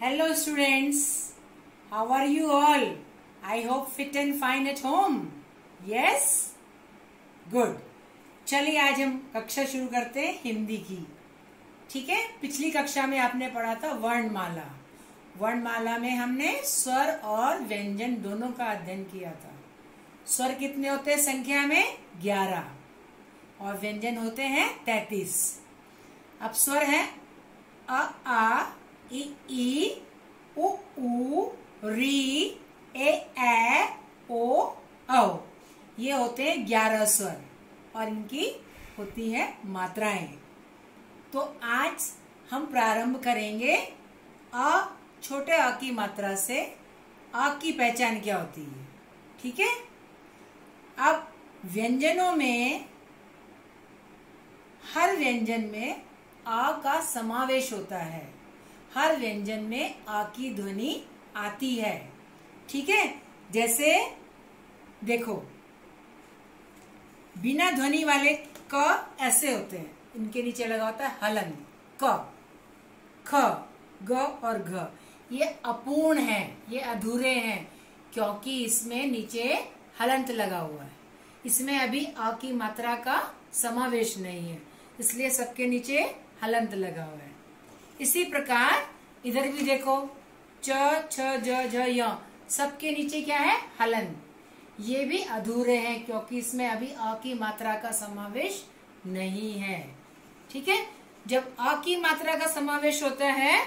Hello students, how are you all? I hope fit and fine at home. Yes? Good. चलिए आज हम कक्षा शुरू करते हैं हिंदी की ठीक है पिछली कक्षा में आपने पढ़ा था वर्णमाला वर्णमाला में हमने स्वर और व्यंजन दोनों का अध्ययन किया था स्वर कितने होते हैं संख्या में ग्यारह और व्यंजन होते हैं तैतीस अब स्वर है अ आ इ ई उ ऊ री ए ए ओ औ ये होते हैं ग्यारह स्वर और इनकी होती है मात्राएँ। तो आज हम प्रारंभ करेंगे अ, छोटे अ की मात्रा से अ की पहचान क्या होती है। ठीक है? अब व्यंजनों में, हर व्यंजन में आ का समावेश होता है। हर व्यंजन में आ की ध्वनि आती है। ठीक है? जैसे, देखो, बिना ध्वनि वाले क ऐसे होते हैं। इनके नीचे लगा होता है हलन। क, ख, ग और घ। ये अपूर्ण है, ये अधूरे हैं, क्योंकि इसमें नीचे हलंत लगा हुआ है। इसमें अभी अ की मात्रा का समावेश नहीं है, इसलिए सबके नीचे हलंत लगा हुआ है। इसी प्रकार, इधर भी देखो, च, छ, ज झ य, सबके नीचे क्या है? हलन। ये भी अधूरे हैं, क्योंकि इसमें अभी अ की मात्रा का समावेश नहीं है। ठीक है? जब अ की मात्रा का समावेश होता है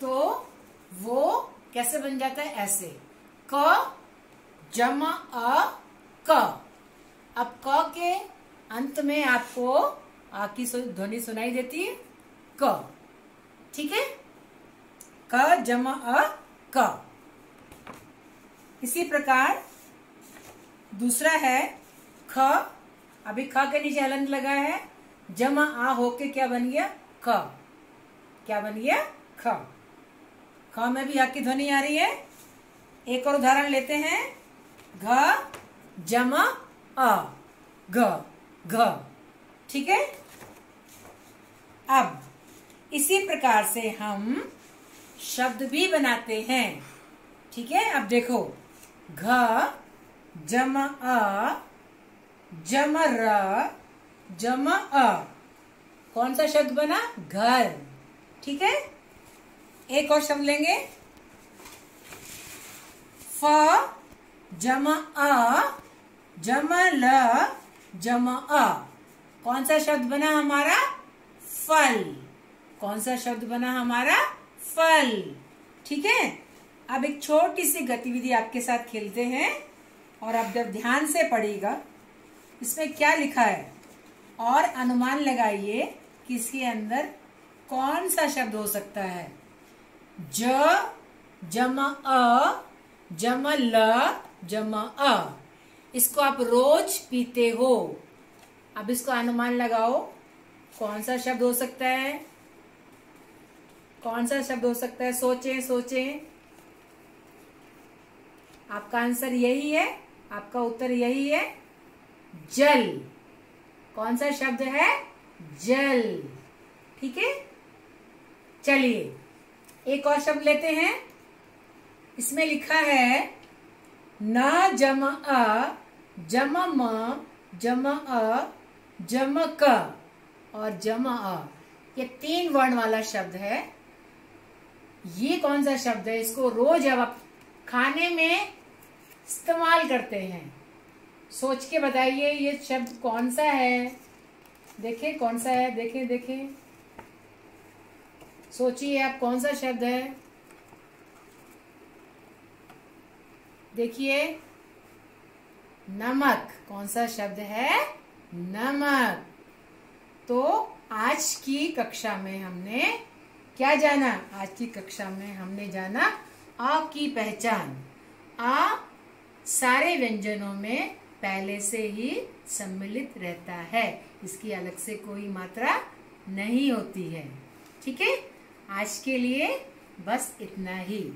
तो वो कैसे बन जाता है? ऐसे। क, जमा, अ, क। अब क के अंत में आपको आ की ध्वनि सुनाई देती है, क। ठीक है? क जमा अ क। इसी प्रकार, दूसरा है ख। अभी ख के नीचे हलंत लगा है। जमा आ होके क्या बन गया? ख क्या बन गया? ख। ख में भी आ की ध्वनि आ रही है। एक और उदाहरण लेते हैं। घ जमा अ। घ घ ठीक है? अब इसी प्रकार से हम शब्द भी बनाते हैं। ठीक है? अब देखो। घ, जम अ, जम र, जम अ। कौन सा शब्द बना? घर। ठीक है? एक और शब्द लेंगे। फ, जम अ, जम ल, जम अ। कौन सा शब्द बना हमारा? फल। कौन सा शब्द बना हमारा? फल। ठीक है? अब एक छोटी सी गतिविधि आपके साथ खेलते हैं और आप जब ध्यान से पढ़िएगा, इसमें क्या लिखा है? और अनुमान लगाइए कि इसके अंदर कौन सा शब्द हो सकता है। ज, जम अ, जम ल, जम अ। इसको आप रोज पीते हो। अब इसको अनुमान लगाओ, कौन सा शब्द हो सकता है? कौन सा शब्द हो सकता है? सोचें सोचें। आपका आंसर यही है, आपका उत्तर यही है, जल। कौन सा शब्द है? जल। ठीक है? चलिए, एक और शब्द लेते हैं। इसमें लिखा है, न जम अ, जम म, जम अ, जम क और जम अ। ये तीन वर्ण वाला शब्द है। ये कौन सा शब्द है? इसको रोज आप खाने में इस्तेमाल करते हैं। सोच के बताइए, ये शब्द कौन सा है? देखें, कौन सा है? देखें देखें। सोचिए आप कौन सा शब्द है? देखिए, नमक। कौन सा शब्द है? नमक। तो आज की कक्षा में हमने क्या जाना? आज की कक्षा में हमने जाना आ की पहचान। आ सारे व्यंजनों में पहले से ही सम्मिलित रहता है। इसकी अलग से कोई मात्रा नहीं होती है। ठीक है? आज के लिए बस इतना ही।